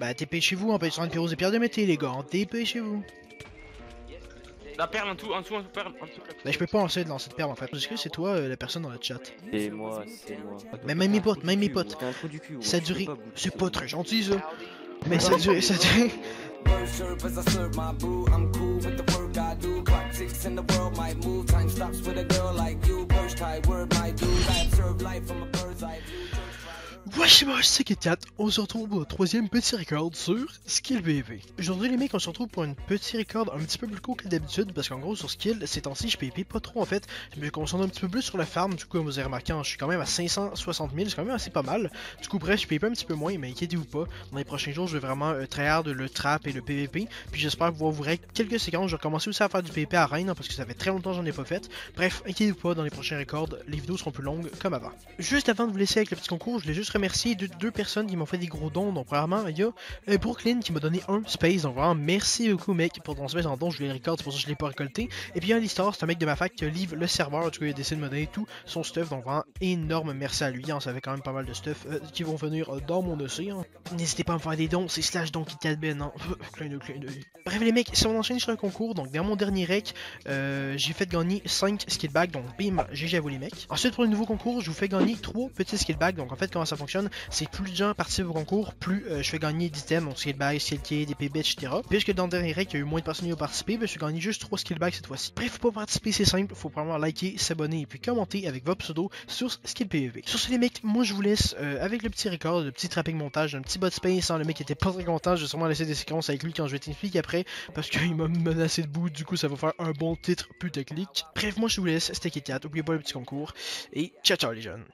Bah, TP chez vous, on peut être sur une pyros et pierre de mété, les gars. En TP chez vous. La perle en dessous, en dessous, en dessous, perle, en dessous. Bah, je peux pas lancer de perle en fait. Est-ce que c'est toi euh, la personne dans le chat C'est moi, c'est moi. Mais même mes potes, même mes potes. Ça bouger. C'est pas très gentil ça. Mais ça a duré. Ça a duré. Bird chirp as I serve my boo. I'm cool with the work I do. Clock ticks and the world might move. Time stops with a girl like you. Birch tie word my dude. I observe life from a bird's eye view. Wesh c'est Kit4, on se retrouve au troisième petit record sur Skill PvP. Aujourd'hui les mecs on se retrouve pour un petit record un petit peu plus court que d'habitude parce qu'en gros sur Skill ces temps-ci je PvP pas trop en fait, je me concentre un petit peu plus sur la farm du coup comme vous avez remarqué hein, je suis quand même à 560 000, c'est quand même assez pas mal. Du coup bref je PvP un petit peu moins mais inquiétez-vous pas, dans les prochains jours je vais vraiment euh, tryhard le trap et le PvP puis j'espère pouvoir vous régler quelques séquences, je vais commencer aussi à faire du PvP à Rennes hein, parce que ça fait très longtemps que j'en ai pas fait. Bref inquiétez-vous pas dans les prochains records, les vidéos seront plus longues comme avant. Juste avant de vous laisser avec le petit concours, je voulais juste remercier deux, deux personnes qui m'ont fait des gros dons. Donc, premièrement, il y a euh, Brooklyn qui m'a donné un space. Donc, vraiment, merci beaucoup, mec, pour ton space en don. Je l'ai record, c'est pour ça que je l'ai pas récolté. Et puis, il y a Listar, c'est un mec de ma fac qui livre le serveur. En tout cas, il a décidé de me donner tout son stuff. Donc, vraiment, énorme merci à lui. On savait quand même pas mal de stuff euh, qui vont venir euh, dans mon dossier. hein. N'hésitez pas à me faire des dons. C'est slash don qui ben. Hein. clin de clin d'œil. Bref, les mecs, si on enchaîne sur le concours, donc, dans mon dernier rec, euh, j'ai fait gagner 5 skill bags. Donc, bim, GG à vous, les mecs. Ensuite, pour le nouveau concours, je vous fais gagner 3 petits skill bags. Donc, en fait, comment ça fonctionne, c'est plus de gens participent au concours, plus euh, je fais gagner d'items, donc skill bags, skill key, des PB, etc. Puisque dans le dernier rec, il y a eu moins de personnes qui ont participé, ben, je fais gagner juste 3 skill bags cette fois-ci. Bref, pour participer, c'est simple, faut vraiment liker, s'abonner et puis commenter avec votre pseudo sur Skill PvP. Sur ce, les mecs, moi je vous laisse euh, avec le petit record, le petit trapping montage, un petit bot space. Hein, le mec était pas très content, je vais sûrement laisser des séquences avec lui quand je vais t'expliquer après, parce qu'il m'a menacé de bout, du coup ça va faire un bon titre putaclic. Bref, moi je vous laisse, c'était Kit oubliez pas le petit concours, et ciao ciao les jeunes.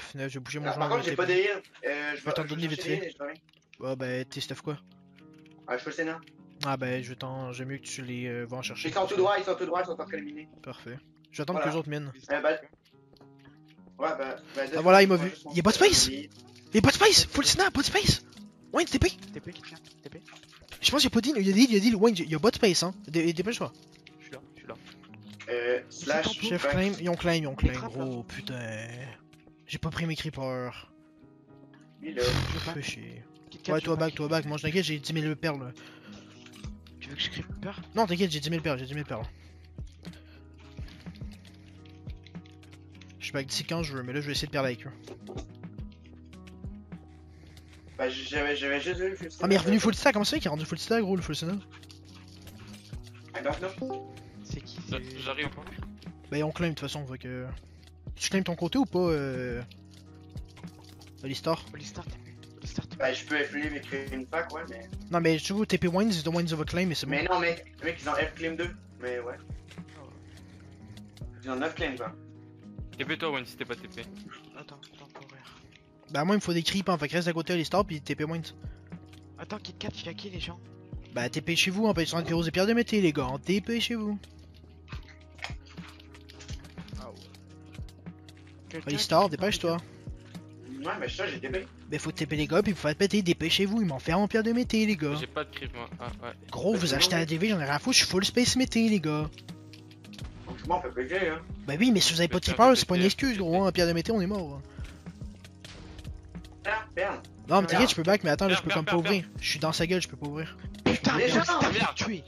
F9, je vais bouger mon Ah, par contre, de j'ai pas de heal. Euh, je vais t'en donner vite fait. Ah bah t'es stuff quoi? Ah, je fais le Sénat. Ah ben je vais t'en. J'aime mieux que tu les euh, vas en chercher. Ils sont tout droit, ils sont tout droit, ils sont en train d'éliminer. Parfait. Je vais attendre Voilà. que les autres minent. Euh, bah. Ouais, bah. bah Ah, voilà, il m'a vu. Il y a pas de space Et pas de space Full snap, pas de space Wayne, TP TP, quelqu'un TP Je pense qu'il y a pas d'île, il y a îles, il y a îles. Wayne, il y a pas de space hein. Dé- Dépêche-toi. Je suis là, je suis là. Euh, slash. Chef claim, ils ont claim, ils ont claim. Gros putain. J'ai pas pris mes creepers. Fais pas. chier. Ouais, je toi back, toi back. Moi je t'inquiète, j'ai 10 000 perles. là. Tu veux que je crée peur Non, t'inquiète, j'ai 10 000 perles, j'ai 10 000 perles. Je suis back d'ici quand je veux, mais là je vais essayer de perdre avec eux. Bah, j'avais j'avais juste vu le full Ah, mais il est revenu full stack, comment ça fait qu'il est rendu full stack, gros, le full stack don't know. C'est qui c'est- J'arrive. Bah, on claim de toute façon, fait que. Tu claim ton côté ou pas, euh. Alistar? Polystart Bah, je peux FLM et créer une pack, ouais, mais. Non, mais tu vois, TP Wines, the Wines of a claim, mais c'est bon. Mais non, mec, mec, ils ont F claim 2. Mais ouais. Ils ont 9 claims, quoi. TP toi, Wayne, si t'es pas TP. Attends, attends, pour ouvrir. Bah, moi, il me faut des creeps, hein, fait que reste à côté Alistar, puis TP Wines. Attends, Kit Kat, il y a qui les gens Bah, TP chez vous, on peut être sur un pyros et pierre de mété, les gars, en TP chez vous. Qui- dépêche-toi. Ouais, mais ça, j'ai TP. Bah, faut TP les gars, puis vous faites péter, dépêchez-vous, ils m'en fait en pierre de mété, les gars. J'ai pas de creep, moi. Ah, ouais. Gros, vous achetez la DV, j'en ai rien à foutre, je suis full space mété, les gars. Franchement, on peut PG, hein. Bah oui, mais si vous avez pas de Faire creeper, c'est pas une excuse, gros, hein, pierre de mété, on est mort. Non, mais t'inquiète, je peux back, mais attends, là, je peux comme pas ouvrir. Je suis dans sa gueule, je peux pas ouvrir. Putain, Les mais gens, tué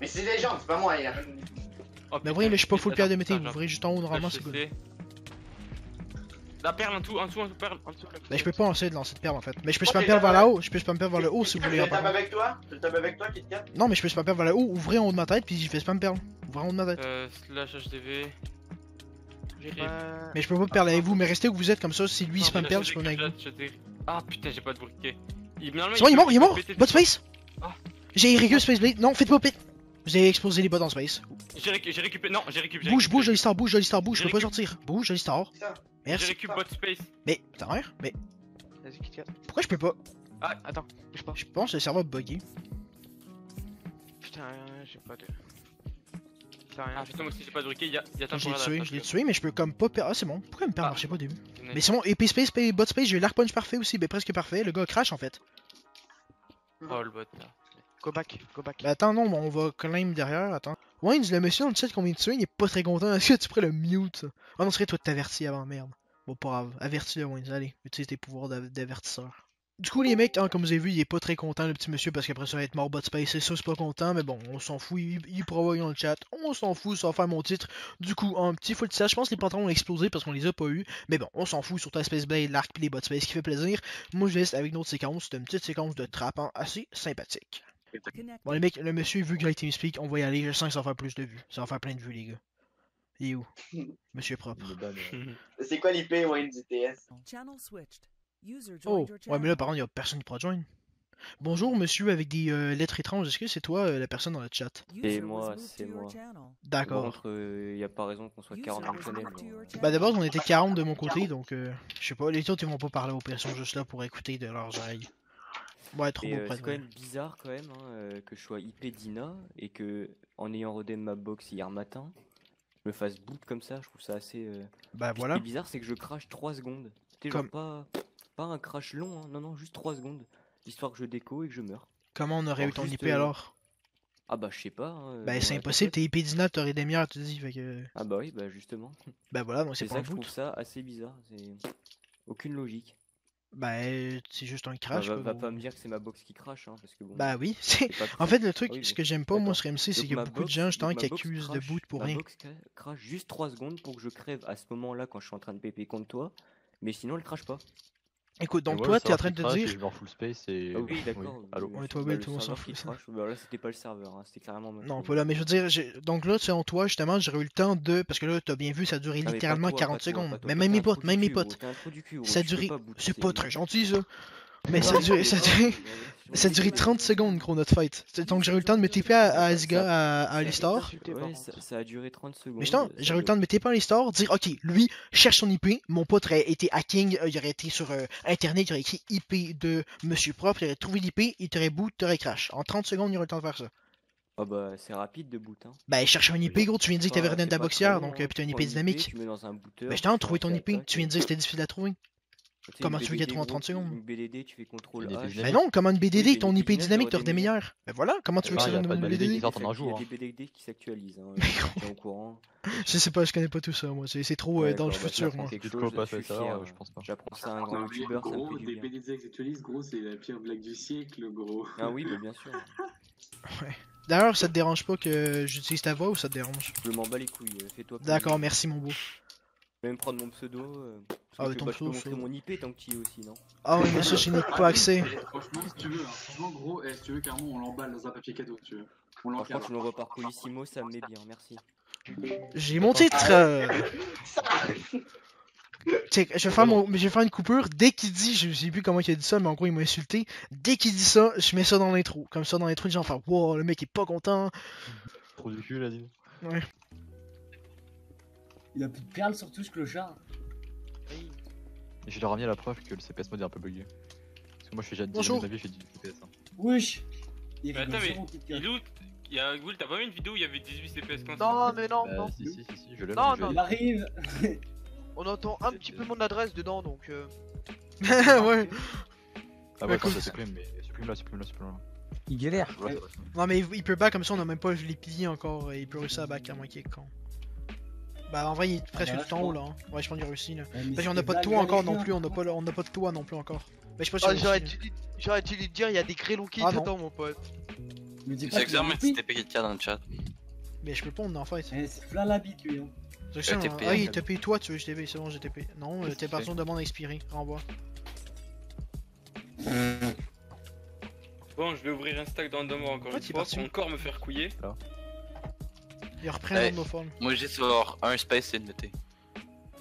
Mais c'est des gens, c'est pas moi, il a. Oh, Mais là, je suis pas full pierre de attends, vous ouvrez juste en haut, normalement, je c'est good. La perle en dessous, en dessous, en dessous, perle. En dessous. Bah, je peux pas essayer de lancer de perle en fait. Mais je peux Ok, spam perle vers ça va. là haut, je peux spam perle vers le haut si vous Je voulez. le tape contre. avec toi? Je le tape avec toi, KitKat Non, mais je peux spam perle vers le haut, ouvrez en haut de ma tête, puis j'y fais spam perle. Ouvrez en haut de ma tête. Euh, slash HDV. J'ai Crip. pas. Mais je peux pas perle avec vous, mais restez où vous êtes comme ça, si lui Non, spam j'ai je peux avec vous. Ah putain, j'ai pas de briquet. C'est bon, il est mort, il est mort péter Bot space Ah. J'ai irrégulier space blade. Non, faites pas pit Vous avez explosé les bots en space. J'ai récu- j'ai récupéré. Non, j'ai récupéré. Bouge, bouge, Jolly Star, bouge, Jolly Star, bouge, je peux pas sortir. Bouge, Jolly Star. Ça. J'ai Merci. récupéré bot space. Mais, t'as rien Mais, Vas-y, Kit Kat. pourquoi je peux pas? Attends, bouge pas. Je pense que le serveur bugué. Putain, j'ai pas de. Rien. Ah putain, moi aussi j'ai pas de briquet. Y'a y a Je l'ai temporaire tué, je l'ai tué, mais je peux comme pas perdre. Ah, c'est bon. Pourquoi me perdre Ah. marchait pas au début Mais c'est bon, EP Space, Bot Space, j'ai eu l'arc punch parfait aussi, mais presque parfait. Le gars crash en fait. Oh le bot là. Go back, go back. Bah attends, non, on va claim derrière, attends. Wayne, le monsieur dans le chat qu'on vient de tuer, il est pas très content. Est-ce que tu pourrais le mute? Ah non, ce serait toi de t'avertir avant, merde. Bon, pas grave. Avertis-le, Wayne, allez, utilise tes pouvoirs d'av- d'avertisseur. Du coup, les mecs, hein, comme vous avez vu, il est pas très content, le petit monsieur, parce qu'après ça va être mort bot space, et ça, c'est pas content, mais bon, on s'en fout, il, il pourra voir dans le chat, on s'en fout, ça va faire mon titre. Du coup, un petit full ça, je pense que les pantalons ont explosé parce qu'on les a pas eu, mais bon, on s'en fout, sur ta Space Blade, l'arc pis les bot space qui fait plaisir. Moi, je laisse avec notre séquence, c'est une petite séquence de trap, hein, assez sympathique. Bon, les mecs, le monsieur, vu que TeamSpeak, on va y aller, je sens que ça va faire plus de vues, ça va faire plein de vues, les gars. Il est où? Monsieur propre. C'est quoi l'IP, Wayne, du TS? Channel switched. Oh, ouais, mais là, par contre, il y a personne qui pourra joindre. Bonjour, monsieur, avec des euh, lettres étranges, est-ce que c'est toi, euh, la personne dans le chat? Was moi, c'est moi. D'accord. contre, il n'y a pas raison qu'on soit User 40 was fonctionnaires. moved to your mais, euh, channel. Bah d'abord on était 40 de mon côté donc euh, je sais pas, les autres ils vont pas parler au pire, ils sont juste là pour écouter de leurs oreilles. Ouais trop beau euh, près c'est quand même bizarre quand même hein, euh, que je sois IP Dina et que en ayant rodé ma box hier matin, je me fasse boot comme ça, je trouve ça assez. euh, Bah voilà. Ce qui est bizarre, c'est que je crache 3 secondes. Tu sais, genre Comme- pas, pas un crash long, hein, non, non, juste 3 secondes. Histoire que je déco et que je meurs. Comment on aurait Alors, eu ton juste, IP euh, alors? Ah bah je sais pas. hein, Bah c'est impossible, t'es IP 19, t'aurais des demi-heures, tu dis, fait que... Ah bah oui, bah justement. Bah voilà, donc c'est pas ça un que je trouve ça assez bizarre. C'est aucune logique. Bah c'est juste un Bah, crash va, quoi, va pas me dire que c'est ma box qui crache, hein, parce que bon. Bah oui, En fait le truc, Ah oui, ce que j'aime pas moi sur MC, c'est qu'il y a beaucoup de gens justement qui accusent de boot pour ma rien. box cra- crache juste 3 secondes pour que je crève à ce moment-là quand je suis en train de pépé contre toi, mais sinon elle crache pas. Écoute, donc moi, toi t'es en train de te dire... Je vais en full space et. Ah oui, d'accord. Allô mais- Ouais, toi, tout le monde s'en fout, bah là c'était pas le serveur, hein, c'était carrément Non, faute. pas là, mais je veux dire, donc là, selon toi, justement, j'aurais eu le temps de. Parce que là, t'as bien vu, ça a duré Ah, littéralement toi, 40 pas toi, secondes. toi, Mais toi, même mes potes, même mes potes. Ça a duré. C'est pas très gentil, ça. Mais ça a duré. mais Ça a non, duré. mais- Ça a duré 30 secondes, gros, notre fight. C'est- Donc j'aurais eu le temps de me TP à, à Asga, à, à Alistar. Ouais, ça, ça a duré 30 secondes. Mais justement, ça j'aurais eu le temps de me TP à Alistar, dire, ok, lui, cherche son IP. Mon pote aurait été hacking, euh, il aurait été sur euh, internet, il aurait écrit IP de Monsieur Propre, il aurait trouvé l'IP, il t'aurait boot, t'aurais crash. En 30 secondes, il aurait eu le temps de faire ça. Ah bah c'est rapide de boot hein. Ben, cherche un IP, gros, tu viens de dire que t'avais redonné hier, long, donc hein. euh, pis t'as un IP dynamique. Tu mets dans un booter. Ben, je t'en tu trouvé ton IP, tu viens de dire que c'était difficile à trouver. Tu sais, comment tu veux qu'il y ait BDD, 30 gros, secondes Une BDD, tu fais contrôle. BDD. Mais non, comment une BDD, Oui, ton mais IP dynamique, t'aurais t'as des meilleurs. Ben voilà, comment tu veux que Ah, ça y a donne une de BDD qui Il en un y jour. a hein. des BDD qui s'actualisent. Hein, Mais au courant? Je sais pas, je connais pas tout ça, moi. C'est trop euh, Ouais, dans le futur, moi. je ça, euh, pense pas. J'apprends ça à un grand mais youtubeur, ça gros, des. BDD actualisent, gros, c'est la pire blague du siècle, gros. Ah oui, bah bien sûr. D'ailleurs, ça te dérange pas que j'utilise ta voix ou ça te dérange? Je m'en bats les couilles, euh, fais-toi. D'accord, merci, mon beau. Je vais même prendre mon pseudo. Ah, ouais, je ton peux- bah, je peux montrer mon IP tant que tu y es aussi, non? Ah oui, mais ça, je n'ai pas accès. Franchement, si tu veux, hein, franchement, gros, eh, si tu veux, carrément, on l'emballe dans un papier cadeau, tu veux. On l'envoies par Colissimo, ça me met bien, merci. J'ai mon titre. euh. Check, je vais faire mon, je vais faire une coupure. Dès qu'il dit, je sais plus comment il a dit ça, mais en gros il m'a insulté. Dès qu'il dit ça, je mets ça dans l'intro. Comme ça dans l'intro, les gens font wow, le mec est pas content. Trop du cul, là, dis. Il a plus de perles sur touche clochard. Et je leur ai ramené la preuve que le CPS mode est un peu bugué. Parce que moi je fais déjà 10 Bonjour. ans de ma vie, je fais du CPS. hein. Wesh Il attends, mais. Il est où Il y a Will, t'as pas vu une vidéo où il y avait 18 CPS quand Non, mais non, Bah, non. si, si, si, si, je l'aime. Non, non. Il arrive On entend un petit peu mon adresse dedans, donc. Euh... ouais. Ah Ouais, quand ça supprime, mais supprime là, supprime là, supprime là. Il galère. Ouais. Non mais il, il peut pas comme ça, on a même pas les piliers encore. et Il peut réussir à back à moins qu'il est con. Bah en vrai il est presque Ah, là, tout en haut là. hein. Ouais je pense qu'il a réussi là. Ouais, mais Parce qu'on a pas de toit encore non plus, on hein. a pas, le- on a pas de toit non plus encore. Mais je sais pas si Ah, on j'aurais dû, lui dire, il y a des grêlons qui Ah, non. dedans, mon pote. Pas C'est qu'il a exactement loupé. c'était PKK dans le chat. Mais je peux pas, on est en fait. Eh, C'est plein la bite lui. Hein. C'est ça, TP, ah, il hein. TP toi, tu veux que je c'est bon, j'ai TP. Non, t'es qu'il personne demande à expirer, renvoie. Bon, je vais ouvrir un stack dans Undermore encore Ouais, une t'es fois pour encore me faire couiller. Il reprend Ouais. nos formes. Moi j'ai sur un space et une ET.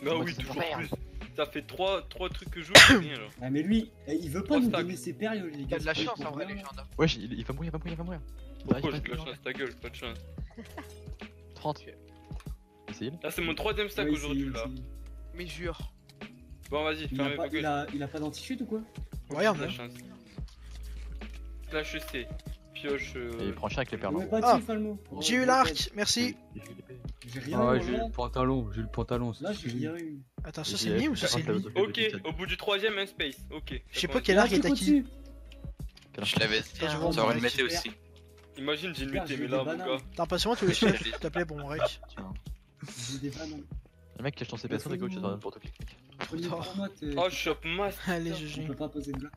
Bah oui, c'est toujours plus. Ça fait 3, trois trucs que je joue, rien. Ah mais lui, eh, il veut pas nous donner ses périodes les Il gars. a de la chance en vrai, rien. les gens. là. Wesh, il, il va mourir, il va mourir, il va mourir. Pourquoi j'ai de la chance ta gueule, pas de chance. 30. Essayez Là c'est mon troisième stack Ouais, aujourd'hui là. Mais jure. Bon vas-y, Il a fermez il il a pas d'anti-chute ou quoi? Ouais, on a. C. Pioche. Et euh, il prend cher avec les perles. Ah. Falmo. J'ai eu l'arc, merci. J'ai rien Ah ouais, eu. j'ai eu le pantalon, j'ai eu le pantalon. là j'ai rien eu. Attends, ça c'est a- mien ou ça c'est lui Ok, au bout du troisième, un space. Ok. Je sais pas quel arc est à qui. au-dessus. Je l'avais je ça vois, aurait le mettre aussi. Imagine, j'ai une Super, muté, j'ai mais là, mon bananes. gars. Attends, passe-moi, tu veux s'il te plaît, bon rec. Tiens. J'ai des bananes. Le mec cache ton CPS, on est coach, quoi. Prenez pour moi, t'es- Oh, shop mass. Allez, on GG. peut pas poser de bloc.